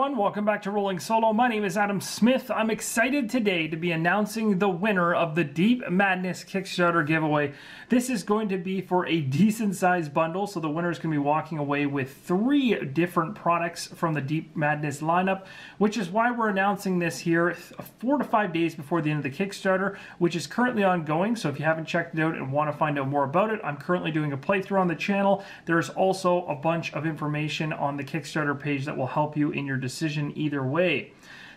everyone, welcome back to Rolling Solo. My name is Adam Smith. I'm excited today to be announcing the winner of the Deep Madness Kickstarter giveaway. This is going to be for a decent sized bundle, so the winner is going to be walking away with three different products from the Deep Madness lineup, which is why we're announcing this here four to five days before the end of the Kickstarter, which is currently ongoing. So if you haven't checked it out and want to find out more about it, I'm currently doing a playthrough on the channel. There's also a bunch of information on the Kickstarter page that will help you in your decision either way.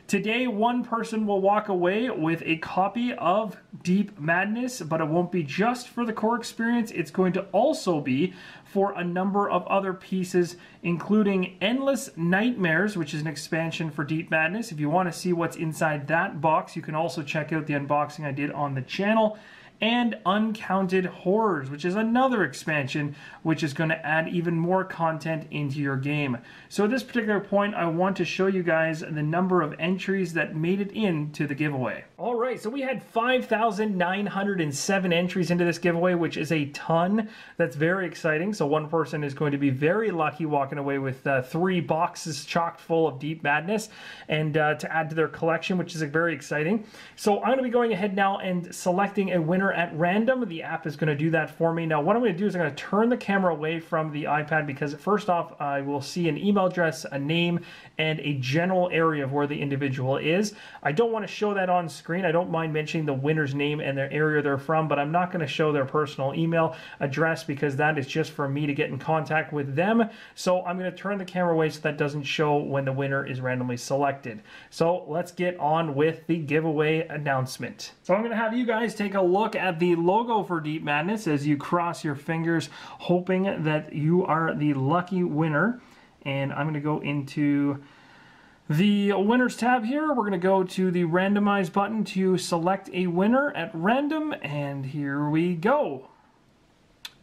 Today, one person will walk away with a copy of Deep Madness, but it won't be just for the core experience. It's going to also be for a number of other pieces, including Endless Nightmares, which is an expansion for Deep Madness. If you want to see what's inside that box, you can also check out the unboxing I did on the channel and Uncounted Horrors, which is another expansion which is going to add even more content into your game. So at this particular point, I want to show you guys the number of entries that made it into the giveaway. All right, so we had 5,907 entries into this giveaway, which is a ton. That's very exciting. So one person is going to be very lucky walking away with uh, three boxes chocked full of Deep Madness and uh, to add to their collection, which is very exciting. So I'm going to be going ahead now and selecting a winner at random. The app is going to do that for me. Now, what I'm going to do is I'm going to turn the camera away from the iPad because first off, I will see an email address, a name, and a general area of where the individual is. I don't want to show that on screen. I don't mind mentioning the winner's name and their area they're from, but I'm not going to show their personal email address because that is just for me to get in contact with them. So I'm going to turn the camera away so that doesn't show when the winner is randomly selected. So let's get on with the giveaway announcement. So I'm going to have you guys take a look at the logo for Deep Madness as you cross your fingers, hoping that you are the lucky winner. And I'm going to go into the winners tab here. We're going to go to the randomize button to select a winner at random. And here we go.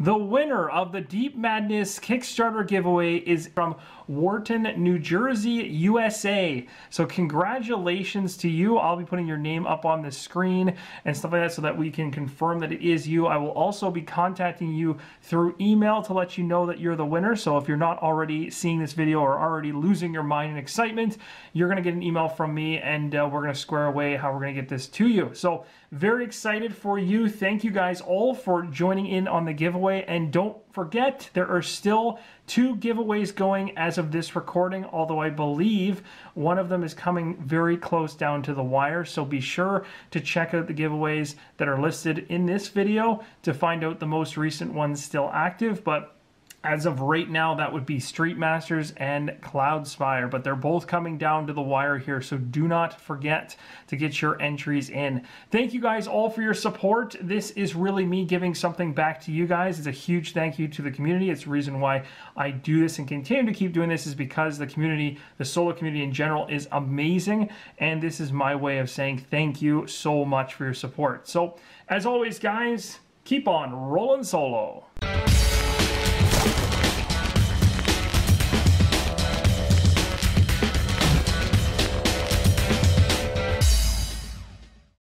The winner of the Deep Madness Kickstarter giveaway is from Wharton, New Jersey, USA. So congratulations to you. I'll be putting your name up on the screen and stuff like that so that we can confirm that it is you. I will also be contacting you through email to let you know that you're the winner. So if you're not already seeing this video or already losing your mind in excitement, you're going to get an email from me and uh, we're going to square away how we're going to get this to you. So very excited for you. Thank you guys all for joining in on the giveaway and don't forget, there are still two giveaways going as of this recording, although I believe one of them is coming very close down to the wire. So be sure to check out the giveaways that are listed in this video to find out the most recent ones still active. But as of right now, that would be Street Masters and Cloudspire, but they're both coming down to the wire here, so do not forget to get your entries in. Thank you guys all for your support. This is really me giving something back to you guys. It's a huge thank you to the community. It's the reason why I do this and continue to keep doing this is because the community, the solo community in general, is amazing, and this is my way of saying thank you so much for your support. So, as always, guys, keep on rolling solo.